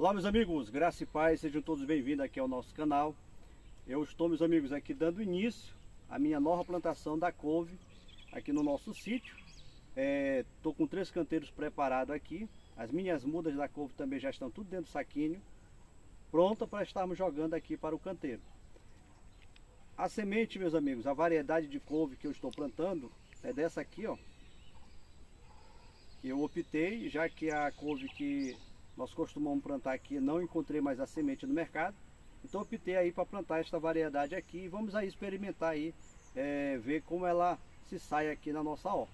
Olá meus amigos, graça e paz, sejam todos bem-vindos aqui ao nosso canal. Eu estou, meus amigos, aqui dando início à minha nova plantação da couve aqui no nosso sítio. Estou é, com três canteiros preparados aqui. As minhas mudas da couve também já estão tudo dentro do saquinho, pronta para estarmos jogando aqui para o canteiro. A semente, meus amigos, a variedade de couve que eu estou plantando é dessa aqui, ó. Eu optei, já que a couve que nós costumamos plantar aqui, não encontrei mais a semente no mercado. Então optei aí para plantar esta variedade aqui e vamos aí experimentar aí, é, ver como ela se sai aqui na nossa horta.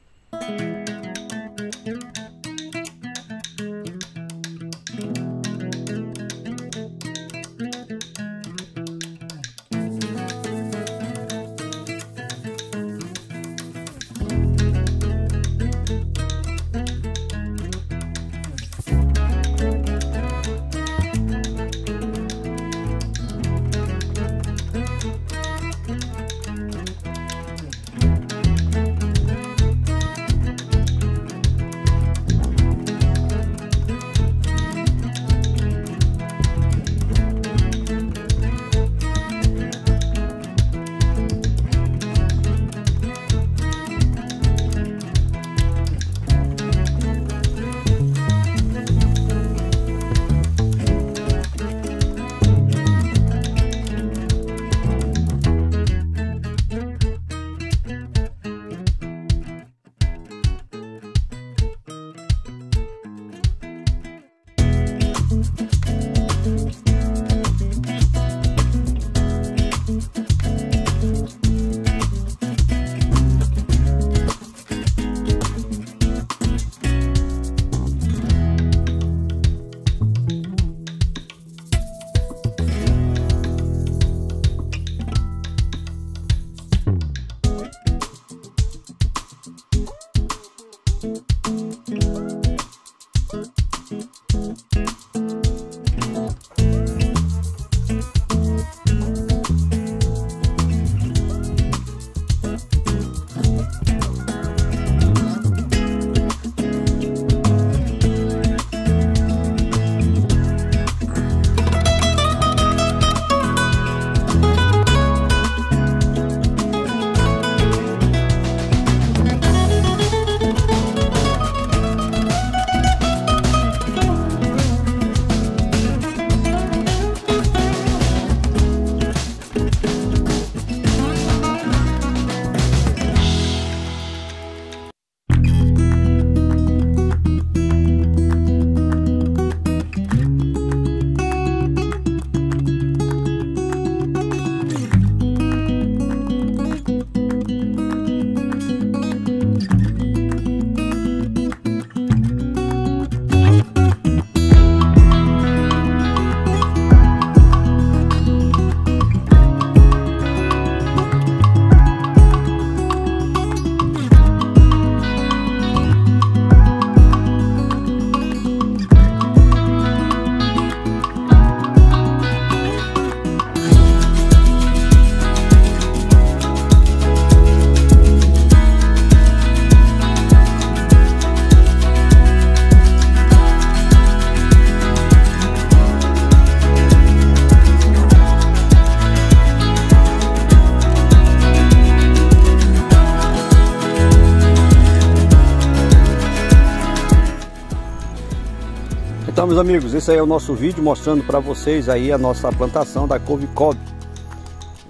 Então, meus amigos, esse aí é o nosso vídeo mostrando para vocês aí a nossa plantação da couve cob.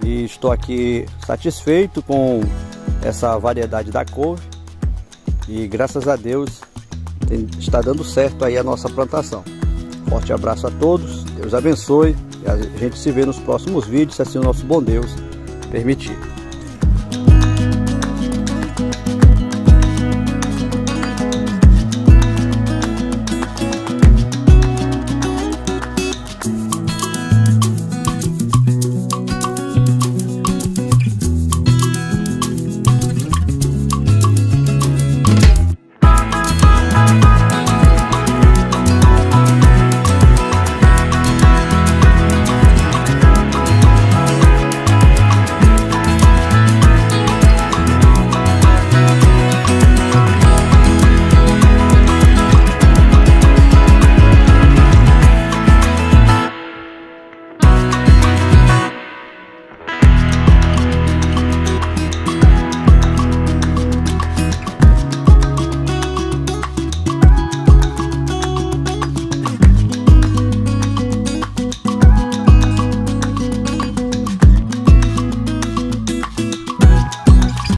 E estou aqui satisfeito com essa variedade da couve. E graças a Deus está dando certo aí a nossa plantação. Forte abraço a todos, Deus abençoe. E a gente se vê nos próximos vídeos, se assim o nosso bom Deus permitir.